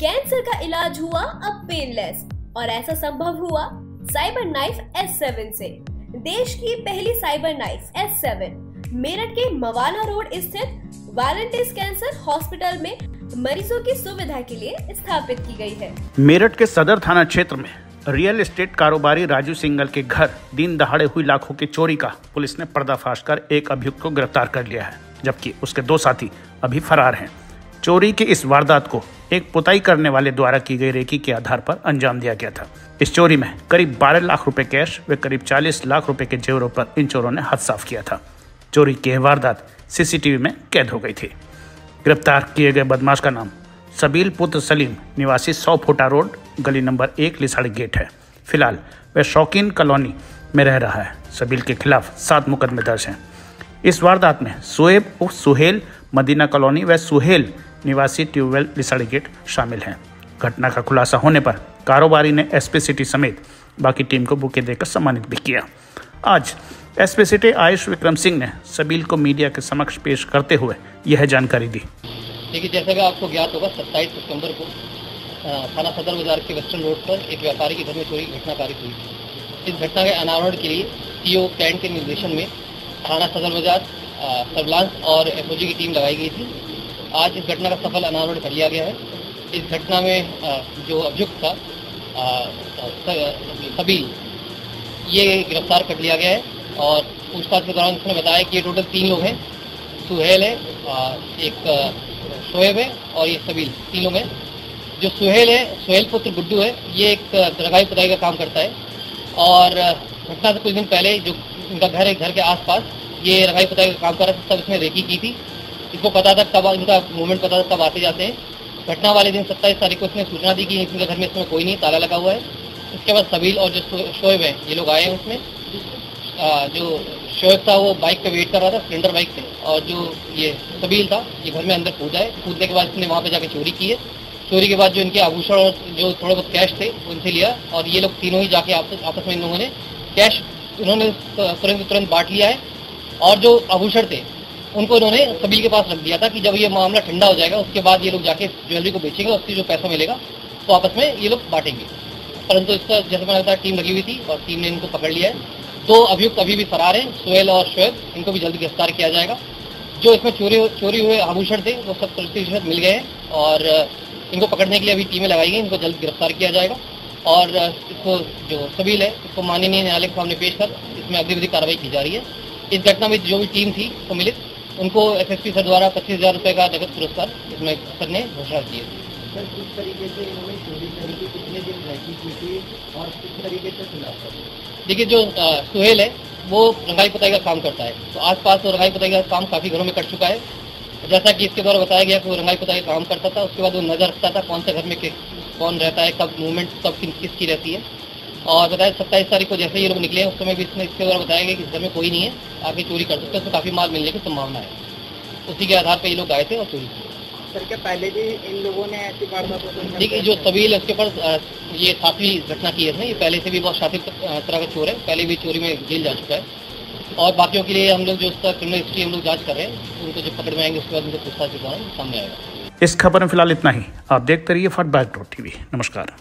Cancer का इलाज हुआ अब पेनलेस और ऐसा संभव हुआ साइबर नाइफ S7 से। देश की पहली साइबर नाइफ S7 मेरठ के मवाना रोड स्थित वालंटिस कैंसर हॉस्पिटल में मरीजों की सुविधा के लिए स्थापित की गई है। मेरठ के सदर थाना क्षेत्र में रियल एस्टेट कारोबारी राजू सिंगल के घर, दिन दहाड़े हुई लाखों की चोरी का पुलिस ने पर्दाफाश कर एक अभियुक्त को गिरफ़्तार कर लिया है, जबकि उसके दो साथी अभी फरार हैं। चोरी की इस वारदात को एक पुताई करने वाले द्वारा की गई रेकी के आधार पर अंजाम दिया गया था। इस चोरी में करीब 12 लाख रुपए कैश व करीब 40 लाख रुपए के जेवरों पर इन चोरों ने हाथ साफ़ किया था। चोरी की वारदात सीसीटीवी में कैद हो गई थी। गिरफ़्तार किए गए बदमाश का नाम सबील पुत्र सलीम निवासी सौ फुटा रोड, गली नंबर एक, लिसाड़ी गेट है। फ़िलहाल वह शौकीन कॉलोनी में रह रहा है। सबील के खिलाफ सात मुकदमे दर्ज हैं। इस वारदात में सुएब उर्फ़ सुहेल, मदीना कॉलोनी व सुहेल निवासी ट्यूबवेल लिसाड़ी गेट शामिल हैं। घटना का खुलासा होने पर कारोबारी ने एसपी सिटी समेत बाकी टीम को बुके देकर सम्मानित भी किया। आज एसपी सिटी आयुष विक्रम सिंह ने सबील को मीडिया के समक्ष पेश करते हुए यह जानकारी दी। देखिए, जैसा कि आपको ज्ञात होगा, सत्ताईस सितंबर को थाना सदर बाज़ार के वेस्टर्न रोड पर एक व्यापारी के घर में चोरी घटना पारित हुई। इस घटना के अनावरण के लिए सीओ कैंट के निर्देशन में थाना सदर बाज़ार सर्विलांस और एफओजी की टीम लगाई गई थी। आज इस घटना का सफल अनावरण कर लिया गया है। इस घटना में जो अभियुक्त था सभी, ये गिरफ़्तार कर लिया गया है और पूछताछ के दौरान उसने बताया कि ये टोटल तीन लोग हैं। सुहेल है एक शोएब है और ये सबील तीन लोग हैं। जो सुहेल है, सुहेल पुत्र गुड्डू है, ये एक रगाई पुताई का काम करता है। और घटना से कुछ दिन पहले जो इनका घर है, घर के आसपास, ये रगाई पुताई का काम कर रहा था तब इसने रेकी की थी। इसको पता था कब इनका मूवमेंट पता था कब आते जाते हैं। घटना वाले दिन सत्ताईस तारीख को उसने सूचना दी कि इनके घर में इसमें कोई नहीं, ताला लगा हुआ है। इसके बाद सबील और जो शोएब है, ये लोग आए हैं उसमें। जो शोएब था, वो बाइक पे वेट कर रहा था स्प्लेंडर बाइक पे। और जो ये सबील था, ये घर में अंदर कूदा है कूदने के बाद इसने वहाँ पे जाके चोरी की है। चोरी के बाद जो इनके आभूषण और जो थोड़े बहुत कैश थे उनसे लिया। और ये लोग तीनों ही जाके आपस आपस में इन लोगों ने कैश उन्होंने तुरंत तुरंत बांट लिया है। और जो आभूषण थे उनको उन्होंने सबील के पास रख दिया था कि जब ये मामला ठंडा हो जाएगा, उसके बाद ये लोग जाके ज्वेलरी को बेचेंगे, उससे जो पैसा मिलेगा तो आपस में ये लोग बांटेंगे। परंतु इसका जैसे मैंने बताया, टीम लगी हुई थी और टीम ने इनको पकड़ लिया है। दो अभियुक्त अभी भी फरार हैं, सोहेल और शोएब, इनको भी जल्द गिरफ़्तार किया जाएगा। जो इसमें चोरी चोरी हुए आभूषण थे, वो सब प्रतिशत मिल गए हैं और इनको पकड़ने के लिए अभी टीमें लगाई गई, इनको जल्द गिरफ़्तार किया जाएगा। और इसको जो सबील है, इसको माननीय न्यायालय के सामने पेश कर, इसमें अगली कार्रवाई की जा रही है। इस घटना में जो भी टीम थी, सम्मिलित उनको एसएसपी सर द्वारा पच्चीस हज़ार रुपये का नगद पुरस्कार इसमें सर ने घोषणा की है। सर किस तरीके से इन्होंने चोरी करी थी? कितने दिन रहती की थी और किस तरीके से खिलाफ देखिए जो सुहेल है वो रंगाई पुताई का काम करता है। तो आसपास तो रंगाई पुताई का काम काफ़ी घरों में कर चुका है। जैसा कि इसके द्वारा बताया गया कि वो रंगाई पुताई का काम करता था। उसके बाद वो नज़र रखता था कौन से घर में कौन रहता है कब मूवमेंट कब किसकी रहती है। और बताया सत्ताईस तारीख को जैसे ये लोग निकले उस समय भी इसमें इसके द्वारा बताया गया कि इस घर में कोई नहीं है आगे चोरी कर सकते हैं तो काफ़ी माल मिलने की संभावना है। उसी के आधार पर ये लोग आए थे और चोरी की सर क्या पहले भी इन लोगों ने ऐसी देखिए जो तवील उसके ऊपर ये सातवीं घटना की है ये पहले से भी बहुत शातिर तरह का चोर है पहले भी चोरी में जेल जा चुका है। और बाकियों के लिए हम लोग जो उसका क्रिमिनल हिस्ट्री हम लोग जाँच कर रहे हैं उनको जब पकड़ में आएँगे उसके बाद उनको पूछताछ के दौरान सामने आएगा। इस खबर में फ़िलहाल इतना ही। आप देखते रहिए फटबैक डॉट टीवी। नमस्कार।